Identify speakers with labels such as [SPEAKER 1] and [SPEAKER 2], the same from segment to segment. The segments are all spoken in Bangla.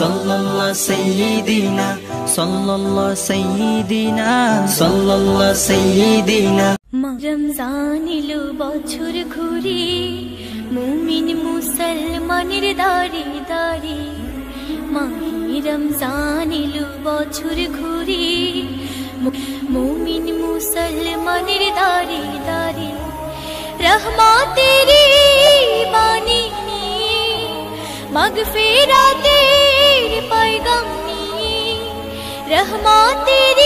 [SPEAKER 1] সাল্লাল্লাহ সাইয়্যিদিনা সাল্লাল্লাহ সাইয়্যিদিনা সাল্লাল্লাহ সাইয়্যিদিনা।
[SPEAKER 2] রমজান এলো বছর ঘুরে, মুমিন মুসলমানের দাঁড়ে দাঁড়ে। মাহি রমজান এলো বছর ঘুরে, মুমিন মুসলমানের দাঁড়ে দাঁড়ে। রহমাতের বাণী নিয়ে রহমাতের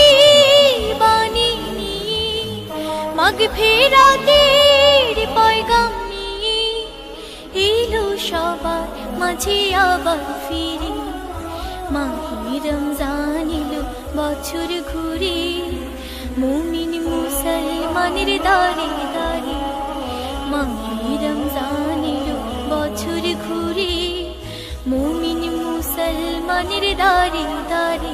[SPEAKER 2] বাণী নিয়ে মগফিরাতের পয়গাম এলো সবার মাঝে আবার ফিরে। মাহি রমজান বছর ঘুরে, মুমিন মুসলমানের দাঁড়ে দাঁড়ে মাহি রমজান বছর ঘুরে, মুমিন মুসলমানের দাঁড়ে দাঁড়ে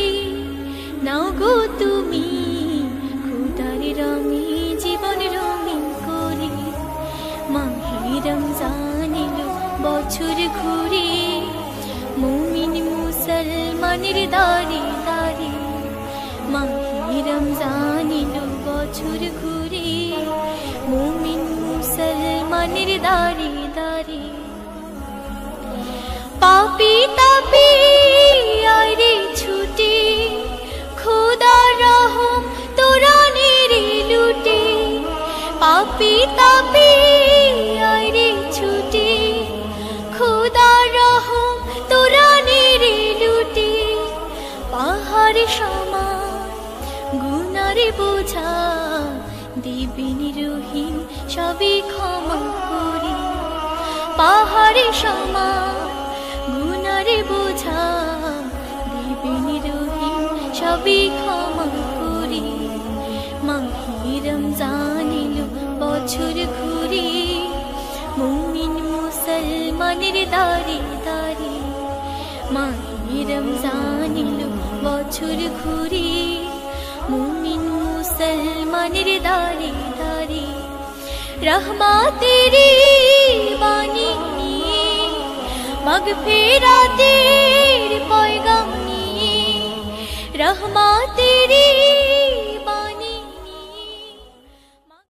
[SPEAKER 2] গো তুমি। খুদার রঙে জীবন রঙিন করি, মাহি বছর ঘুরে, মুমিন মুসলমানের দাঁড়ে দাঁড়ে মাহি রমজান এলো বছর ঘুরে, মুমিন মুসলমানের দাঁড়ে দাঁড়ে দিবিন রহিম সবই ক্ষমা করি। পাহাড়ে সমান গুনারে বোঝা দিবিন রহিম সবই ক্ষমা করি। মাহি রমজান বছর ঘুরে, মুমিন মুসলমানের দাঁড়ে দাঁড়ে মাহি রমজান বছর ঘুরে। মুমিন মুসলমানের দাঁড়ে দাঁড়ে রহমাতের বাণী নিয়ে মগফিরাতের পয়গাম নিয়ে রহমাতের